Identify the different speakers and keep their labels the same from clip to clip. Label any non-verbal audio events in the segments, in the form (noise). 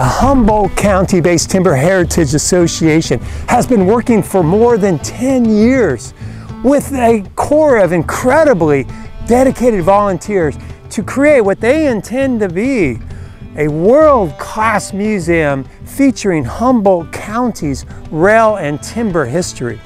Speaker 1: The Humboldt County-based Timber Heritage Association has been working for more than 10 years with a core of incredibly dedicated volunteers to create what they intend to be a world-class museum featuring Humboldt County's rail and timber history.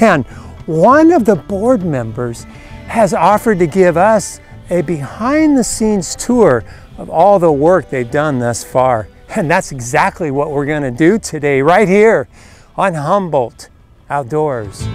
Speaker 1: And one of the board members has offered to give us a behind the scenes tour of all the work they've done thus far. And that's exactly what we're going to do today, right here on Humboldt Outdoors.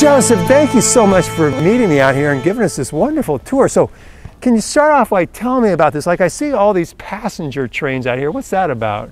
Speaker 1: Joseph, thank you so much for meeting me out here and giving us this wonderful tour. So, can you start off by telling me about this? Like, I see all these passenger trains out here. What's that about?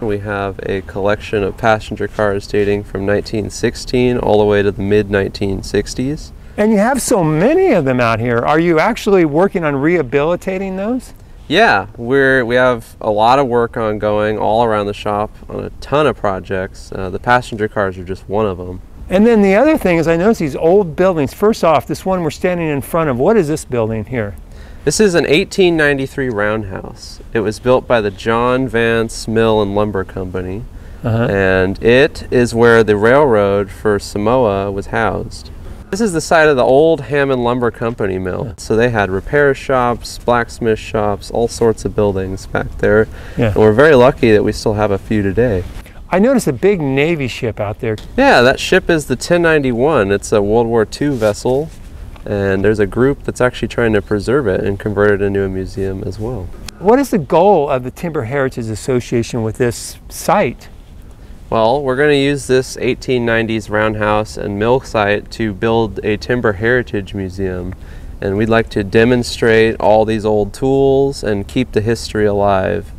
Speaker 2: We have a collection of passenger cars dating from 1916 all the way to the mid 1960s.
Speaker 1: And you have so many of them out here. Are you actually working on rehabilitating those?
Speaker 2: Yeah, we're we have a lot of work ongoing all around the shop on a ton of projects. Uh, the passenger cars are just one of them.
Speaker 1: And then the other thing is I notice these old buildings. First off, this one we're standing in front of, what is this building here?
Speaker 2: This is an 1893 roundhouse. It was built by the John Vance Mill and Lumber Company. Uh-huh. And it is where the railroad for Samoa was housed. This is the site of the old Hammond Lumber Company mill. Yeah. So they had repair shops, blacksmith shops, all sorts of buildings back there. Yeah. And we're very lucky that we still have a few today.
Speaker 1: I noticed a big Navy ship out there.
Speaker 2: Yeah, that ship is the 1091. It's a World War II vessel, and there's a group that's actually trying to preserve it and convert it into a museum as well.
Speaker 1: What is the goal of the Timber Heritage Association with this site?
Speaker 2: Well, we're going to use this 1890s roundhouse and mill site to build a timber heritage museum. And we'd like to demonstrate all these old tools and keep the history alive.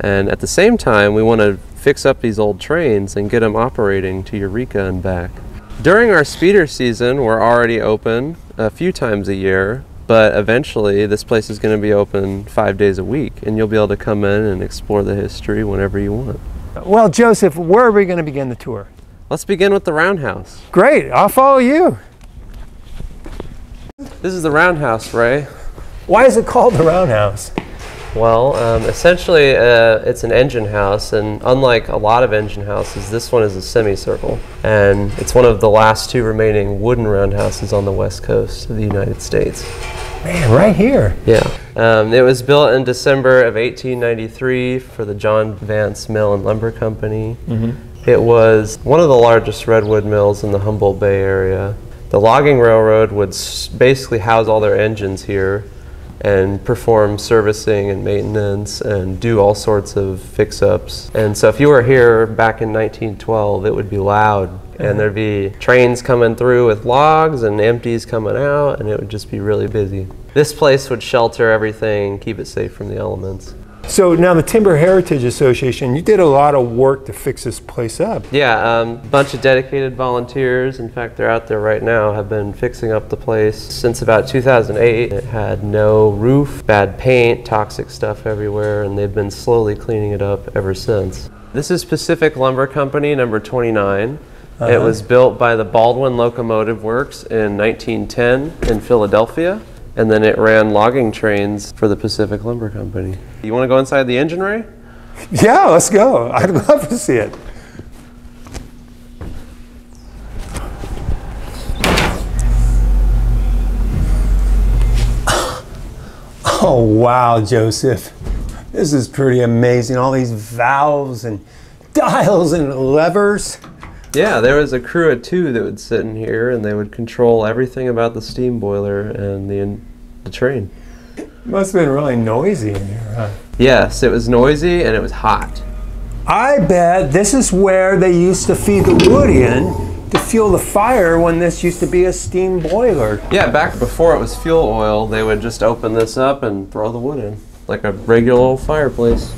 Speaker 2: And at the same time, we want to fix up these old trains and get them operating to Eureka and back. During our speeder season, we're already open a few times a year, but eventually this place is going to be open five days a week, and you'll be able to come in and explore the history whenever you want.
Speaker 1: Well, Joseph, where are we going to begin the tour?
Speaker 2: Let's begin with the roundhouse.
Speaker 1: Great, I'll follow you.
Speaker 2: This is the roundhouse, Ray.
Speaker 1: Why is it called the roundhouse?
Speaker 2: Well, um, essentially, uh, it's an engine house, and unlike a lot of engine houses, this one is a semicircle. And it's one of the last two remaining wooden roundhouses on the west coast of the United States.
Speaker 1: Man, right here.
Speaker 2: Yeah. Um, it was built in December of 1893 for the John Vance Mill and Lumber Company. Mm-hmm. It was one of the largest redwood mills in the Humboldt Bay area. The logging railroad would s- basically house all their engines here and perform servicing and maintenance and do all sorts of fix ups. And so if you were here back in 1912, it would be loud and uh-huh. there'd be trains coming through with logs and empties coming out, and it would just be really busy. This place would shelter everything, keep it safe from the elements.
Speaker 1: So now the Timber Heritage Association, you did a lot of work to fix this place up.
Speaker 2: Yeah, a um, bunch of dedicated volunteers. In fact, they're out there right now, have been fixing up the place since about 2008. It had no roof, bad paint, toxic stuff everywhere, and they've been slowly cleaning it up ever since. This is Pacific Lumber Company, number 29. Uh-huh. It was built by the Baldwin Locomotive Works in 1910 in Philadelphia and then it ran logging trains for the Pacific Lumber Company. You want to go inside the engine, Ray?
Speaker 1: Yeah, let's go. I'd love to see it. Oh, wow, Joseph. This is pretty amazing. All these valves and dials and levers.
Speaker 2: Yeah, there was a crew of two that would sit in here, and they would control everything about the steam boiler and the the train.
Speaker 1: Must have been really noisy in here, huh?
Speaker 2: Yes, it was noisy and it was hot.
Speaker 1: I bet this is where they used to feed the wood in to fuel the fire when this used to be a steam boiler.
Speaker 2: Yeah, back before it was fuel oil, they would just open this up and throw the wood in, like a regular old fireplace.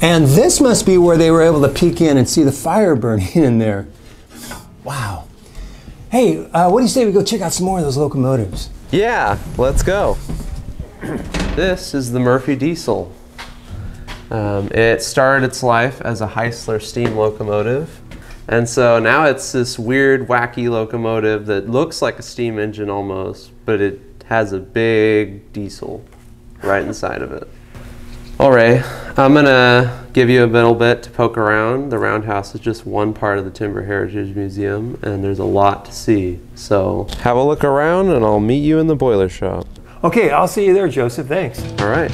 Speaker 1: And this must be where they were able to peek in and see the fire burning (laughs) in there. Wow. Hey, uh, what do you say we go check out some more of those locomotives?
Speaker 2: Yeah, let's go. (clears throat) this is the Murphy Diesel. Um, it started its life as a Heisler steam locomotive. And so now it's this weird, wacky locomotive that looks like a steam engine almost, but it has a big diesel right inside of it. All right, I'm gonna give you a little bit to poke around. The Roundhouse is just one part of the Timber Heritage Museum, and there's a lot to see. So have a look around, and I'll meet you in the boiler shop.
Speaker 1: Okay, I'll see you there, Joseph. Thanks.
Speaker 2: All right.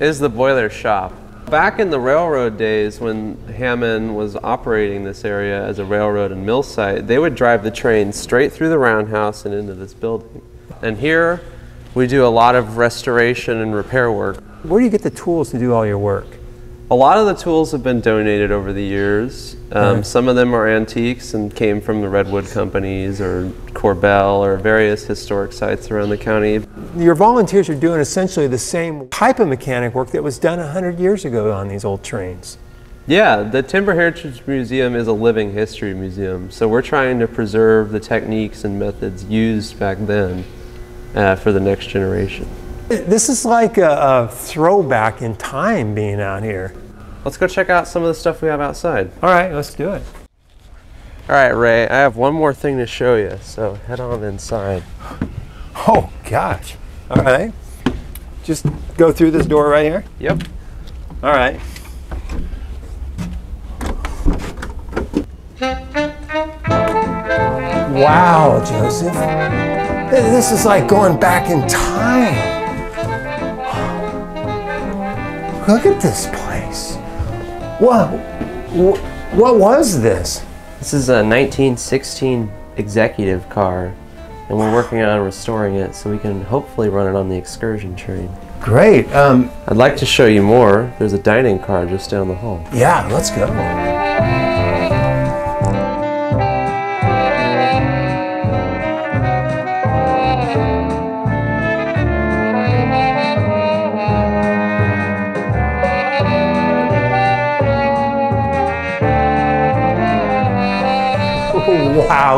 Speaker 2: Is the boiler shop. Back in the railroad days when Hammond was operating this area as a railroad and mill site, they would drive the train straight through the roundhouse and into this building. And here we do a lot of restoration and repair work.
Speaker 1: Where do you get the tools to do all your work?
Speaker 2: A lot of the tools have been donated over the years. Um,
Speaker 1: Right.
Speaker 2: Some of them are antiques and came from the Redwood companies or Korbel or various historic sites around the county.
Speaker 1: Your volunteers are doing essentially the same type of mechanic work that was done 100 years ago on these old trains.
Speaker 2: Yeah, the Timber Heritage Museum is a living history museum, so we're trying to preserve the techniques and methods used back then uh, for the next generation.
Speaker 1: This is like a, a throwback in time being out here.
Speaker 2: Let's go check out some of the stuff we have outside.
Speaker 1: All right, let's do it.
Speaker 2: All right, Ray, I have one more thing to show you, so head on inside. (laughs)
Speaker 1: Oh, gosh. All right. Just go through this door right here.
Speaker 2: Yep.
Speaker 1: All right. Wow, Joseph. This is like going back in time. Look at this place. What, what was this?
Speaker 2: This is a 1916 executive car, and we're working on restoring it so we can hopefully run it on the excursion train.
Speaker 1: Great. Um,
Speaker 2: I'd like to show you more. There's a dining car just down the hall.
Speaker 1: yeah, let's go.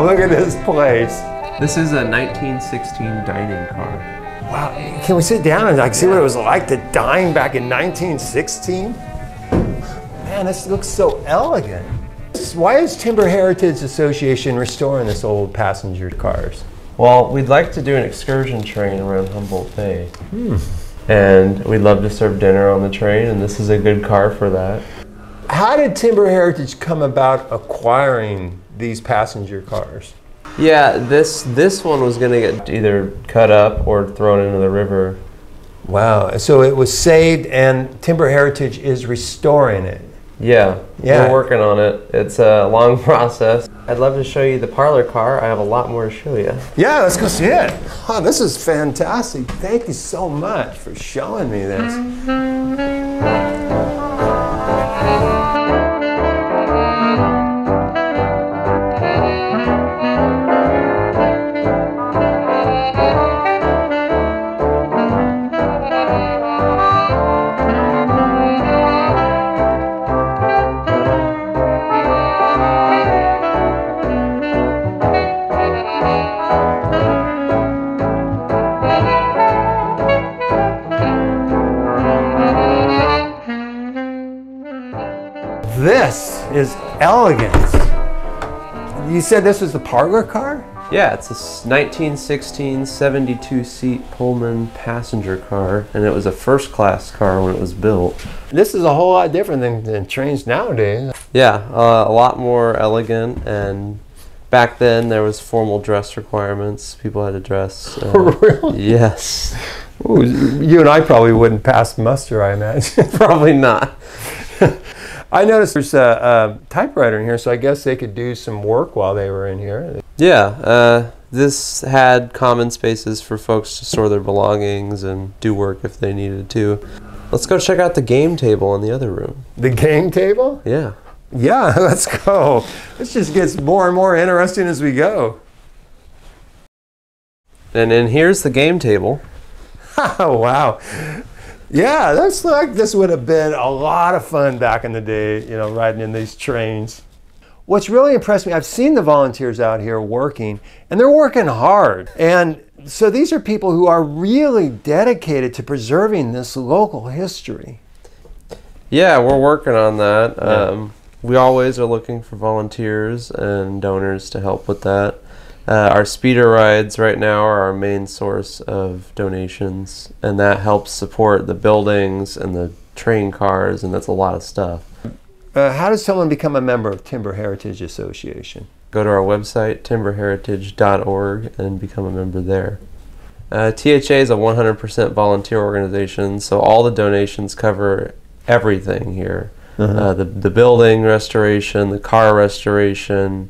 Speaker 1: Wow, look at this place.
Speaker 2: This is a 1916 dining car.
Speaker 1: Wow, can we sit down and like see what it was like to dine back in 1916? Man, this looks so elegant. Why is Timber Heritage Association restoring this old passenger cars?
Speaker 2: Well, we'd like to do an excursion train around Humboldt Bay. Hmm. And we'd love to serve dinner on the train, and this is a good car for that.
Speaker 1: How did Timber Heritage come about acquiring these passenger cars?
Speaker 2: Yeah, this this one was gonna get either cut up or thrown into the river.
Speaker 1: Wow, so it was saved and Timber Heritage is restoring it.
Speaker 2: Yeah,
Speaker 1: Yeah.
Speaker 2: we're working on it. It's a long (laughs) process. I'd love to show you the parlor car. I have a lot more to show you.
Speaker 1: Yeah, let's go see it. Oh, this is fantastic. Thank you so much for showing me this. Mm-hmm. Elegance. You said this was the parlor car?
Speaker 2: Yeah, it's a 1916 72 seat Pullman passenger car, and it was a first class car when it was built.
Speaker 1: This is a whole lot different than, than trains nowadays.
Speaker 2: Yeah, uh, a lot more elegant, and back then there was formal dress requirements. People had to dress. (laughs) Uh,
Speaker 1: really?
Speaker 2: Yes.
Speaker 1: Ooh, you and I probably wouldn't pass muster, I imagine. (laughs)
Speaker 2: Probably not. (laughs)
Speaker 1: I noticed there's a, a, typewriter in here, so I guess they could do some work while they were in here.
Speaker 2: Yeah, uh, this had common spaces for folks to store their belongings and do work if they needed to. Let's go check out the game table in the other room.
Speaker 1: The game table?
Speaker 2: Yeah.
Speaker 1: Yeah, (laughs) let's go. This just gets more and more interesting as we go.
Speaker 2: And then here's the game table. (laughs)
Speaker 1: wow. Yeah, that's like this would have been a lot of fun back in the day, you know, riding in these trains. What's really impressed me, I've seen the volunteers out here working, and they're working hard. And so these are people who are really dedicated to preserving this local history.
Speaker 2: Yeah, we're working on that. Yeah. Um, we always are looking for volunteers and donors to help with that. Uh, our speeder rides right now are our main source of donations, and that helps support the buildings and the train cars, and that's a lot of stuff.
Speaker 1: Uh, how does someone become a member of Timber Heritage Association?
Speaker 2: Go to our website, timberheritage.org, and become a member there. Uh, THA is a 100% volunteer organization, so all the donations cover everything here uh-huh. uh, the, the building restoration, the car restoration,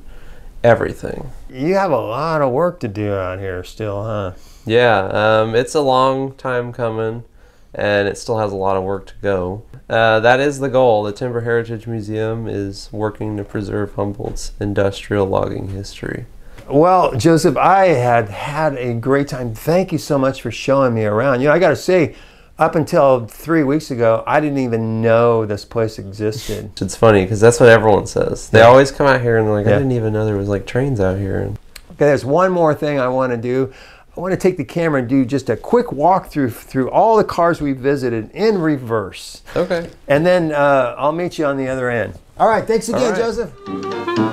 Speaker 2: everything.
Speaker 1: You have a lot of work to do out here still, huh?
Speaker 2: Yeah, um, it's a long time coming, and it still has a lot of work to go. Uh, that is the goal. The Timber Heritage Museum is working to preserve Humboldt's industrial logging history.
Speaker 1: Well, Joseph, I had had a great time. Thank you so much for showing me around. You know, I got to say, up until three weeks ago, I didn't even know this place existed. (laughs)
Speaker 2: It's funny because that's what everyone says. They yeah. always come out here and they're like, I didn't even know there was like trains out here.
Speaker 1: Okay, there's one more thing I want to do. I want to take the camera and do just a quick walkthrough through through all the cars we visited in reverse.
Speaker 2: Okay.
Speaker 1: And then uh, I'll meet you on the other end. All right, thanks again, right. Joseph.